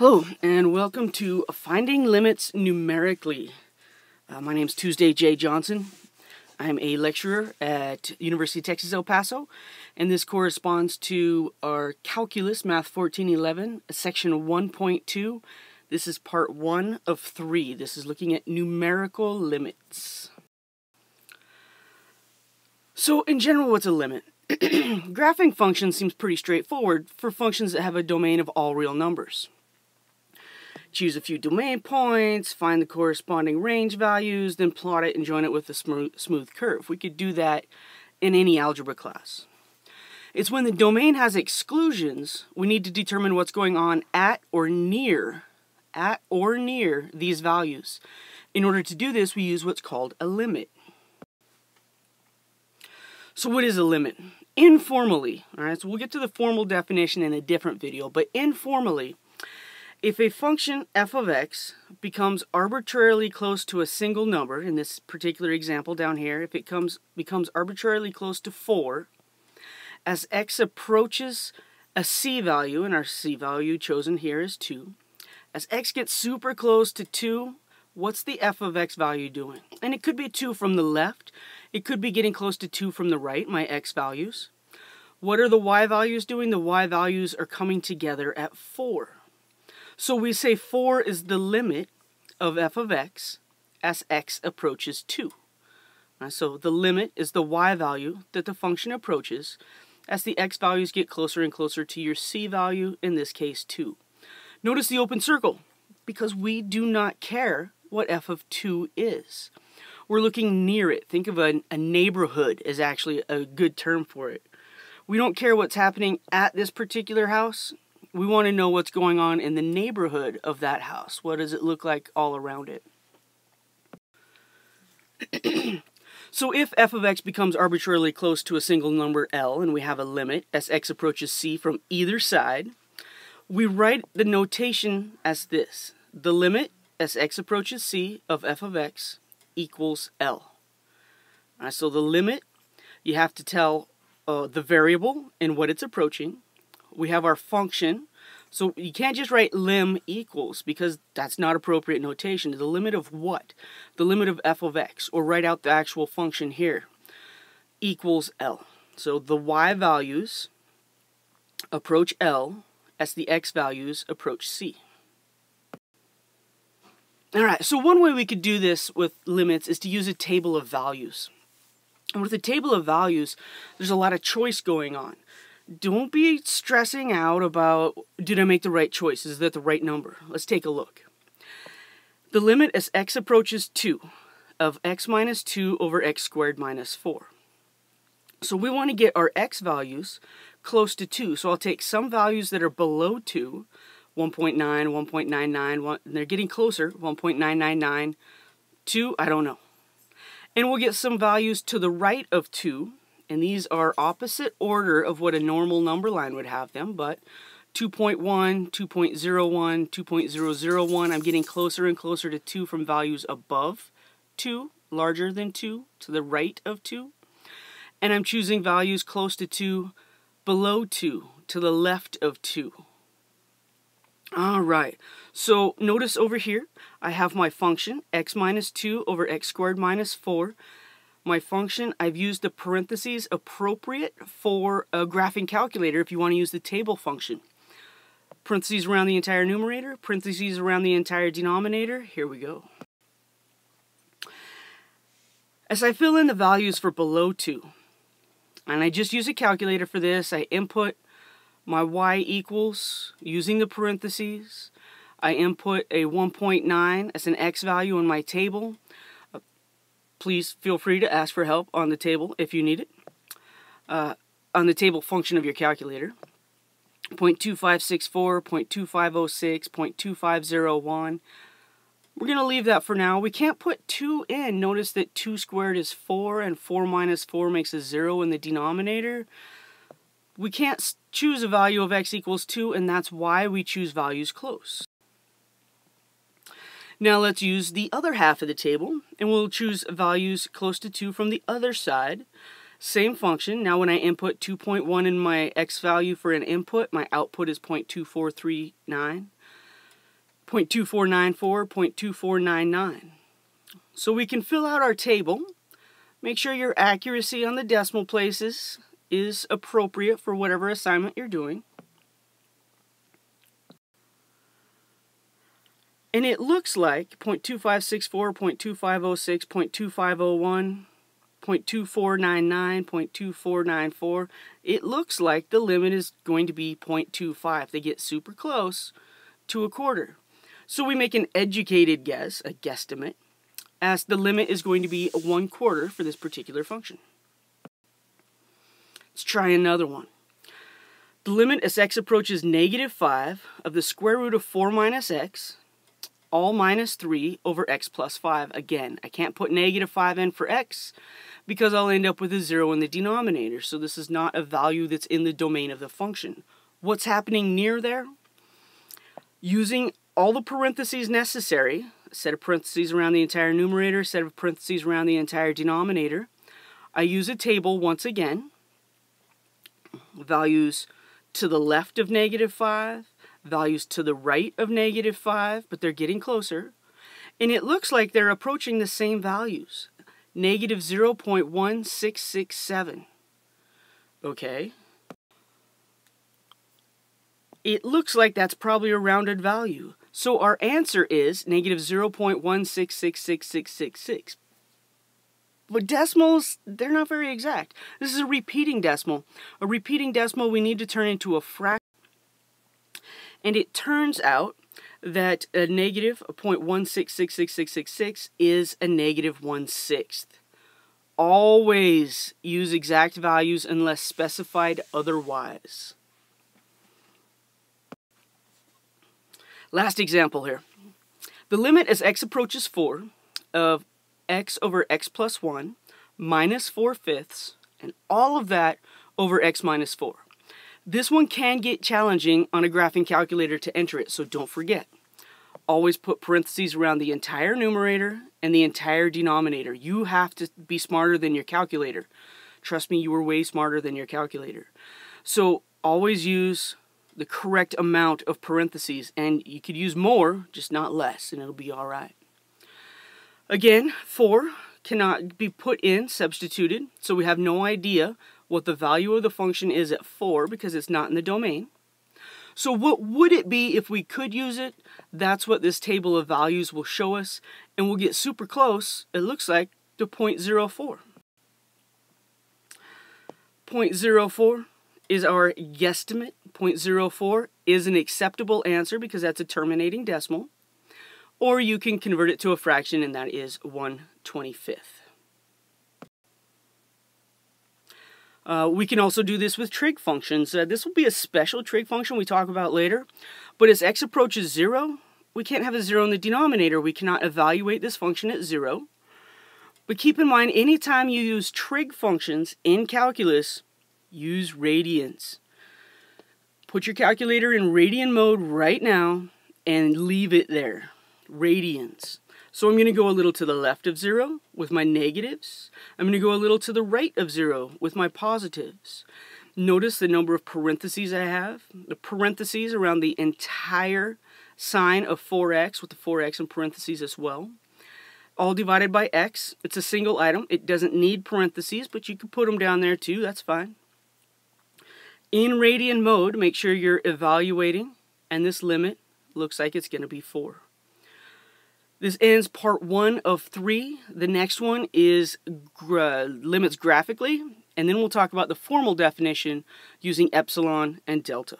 Hello, and welcome to Finding Limits Numerically. Uh, my name is Tuesday J. Johnson. I'm a lecturer at University of Texas El Paso, and this corresponds to our Calculus Math 1411, section 1.2. This is part 1 of 3. This is looking at numerical limits. So, in general, what's a limit? Graphing functions seems pretty straightforward for functions that have a domain of all real numbers choose a few domain points, find the corresponding range values, then plot it and join it with a smooth, smooth curve. We could do that in any algebra class. It's when the domain has exclusions, we need to determine what's going on at or near, at or near these values. In order to do this, we use what's called a limit. So what is a limit? Informally, all right, so we'll get to the formal definition in a different video, but informally, if a function f of x becomes arbitrarily close to a single number, in this particular example down here, if it comes becomes arbitrarily close to 4, as x approaches a c value, and our c value chosen here is 2, as x gets super close to 2, what's the f of x value doing? And it could be 2 from the left, it could be getting close to 2 from the right, my x values. What are the y values doing? The y values are coming together at 4. So we say 4 is the limit of f of x as x approaches 2. Right, so the limit is the y value that the function approaches as the x values get closer and closer to your c value, in this case 2. Notice the open circle, because we do not care what f of 2 is. We're looking near it. Think of a, a neighborhood as actually a good term for it. We don't care what's happening at this particular house we want to know what's going on in the neighborhood of that house. What does it look like all around it? so if f of x becomes arbitrarily close to a single number L and we have a limit as x approaches c from either side, we write the notation as this. The limit as x approaches c of f of x equals L. Right, so the limit, you have to tell uh, the variable and what it's approaching we have our function. So you can't just write lim equals because that's not appropriate notation. The limit of what? The limit of f of x, or write out the actual function here, equals L. So the y values approach L as the x values approach C. Alright, so one way we could do this with limits is to use a table of values. And with a table of values, there's a lot of choice going on don't be stressing out about did I make the right choice? Is that the right number? Let's take a look. The limit as x approaches 2 of x minus 2 over x squared minus 4. So we want to get our x values close to 2. So I'll take some values that are below 2, 1.9, 1.99, 1, they're getting closer, 1.999, 2, I don't know. And we'll get some values to the right of 2, and these are opposite order of what a normal number line would have them, but 2.1, 2.01, 2.001, I'm getting closer and closer to 2 from values above 2, larger than 2, to the right of 2. And I'm choosing values close to 2, below 2, to the left of 2. Alright, so notice over here, I have my function, x minus 2 over x squared minus 4 my function, I've used the parentheses appropriate for a graphing calculator if you want to use the table function. Parentheses around the entire numerator, parentheses around the entire denominator. Here we go. As I fill in the values for below 2, and I just use a calculator for this, I input my y equals using the parentheses. I input a 1.9 as an x value in my table please feel free to ask for help on the table if you need it. Uh, on the table function of your calculator. 0.2564, 0.2506, 0.2501. We're going to leave that for now. We can't put 2 in. Notice that 2 squared is 4 and 4 minus 4 makes a 0 in the denominator. We can't choose a value of x equals 2 and that's why we choose values close. Now let's use the other half of the table, and we'll choose values close to 2 from the other side. Same function. Now when I input 2.1 in my x value for an input, my output is 0.2439. 0.2494, 0.2499. So we can fill out our table, make sure your accuracy on the decimal places is appropriate for whatever assignment you're doing. And it looks like 0.2564, 0.2506, 0.2501, 0.2499, 0.2494, it looks like the limit is going to be 0.25. They get super close to a quarter. So we make an educated guess, a guesstimate, as the limit is going to be one quarter for this particular function. Let's try another one. The limit as x approaches negative 5 of the square root of 4 minus x all minus 3 over x plus 5. Again, I can't put negative 5 in for x because I'll end up with a 0 in the denominator. So this is not a value that's in the domain of the function. What's happening near there? Using all the parentheses necessary, a set of parentheses around the entire numerator, a set of parentheses around the entire denominator, I use a table once again. Values to the left of negative 5, values to the right of negative 5, but they're getting closer. And it looks like they're approaching the same values. Negative 0.1667. Okay. It looks like that's probably a rounded value. So our answer is negative 0.1666666. But decimals, they're not very exact. This is a repeating decimal. A repeating decimal we need to turn into a fraction. And it turns out that a negative 0.1666666 is a negative 1 sixth. Always use exact values unless specified otherwise. Last example here. The limit as x approaches 4 of x over x plus 1 minus 4 fifths and all of that over x minus 4. This one can get challenging on a graphing calculator to enter it, so don't forget. Always put parentheses around the entire numerator and the entire denominator. You have to be smarter than your calculator. Trust me, you are way smarter than your calculator. So always use the correct amount of parentheses, and you could use more, just not less, and it'll be all right. Again, 4 cannot be put in, substituted, so we have no idea what the value of the function is at 4 because it's not in the domain. So what would it be if we could use it? That's what this table of values will show us, and we'll get super close, it looks like, to 0.04. 0.04 is our guesstimate. 0.04 is an acceptable answer because that's a terminating decimal. Or you can convert it to a fraction, and that is 1 25th. Uh, we can also do this with trig functions. Uh, this will be a special trig function we talk about later. But as x approaches 0, we can't have a 0 in the denominator. We cannot evaluate this function at 0. But keep in mind, anytime you use trig functions in calculus, use radians. Put your calculator in radian mode right now and leave it there. Radians. So I'm going to go a little to the left of 0 with my negatives. I'm going to go a little to the right of 0 with my positives. Notice the number of parentheses I have. The parentheses around the entire sine of 4x with the 4x in parentheses as well. All divided by x. It's a single item. It doesn't need parentheses, but you can put them down there too. That's fine. In radian mode, make sure you're evaluating, and this limit looks like it's going to be 4. This ends part one of three. The next one is gra limits graphically, and then we'll talk about the formal definition using epsilon and delta.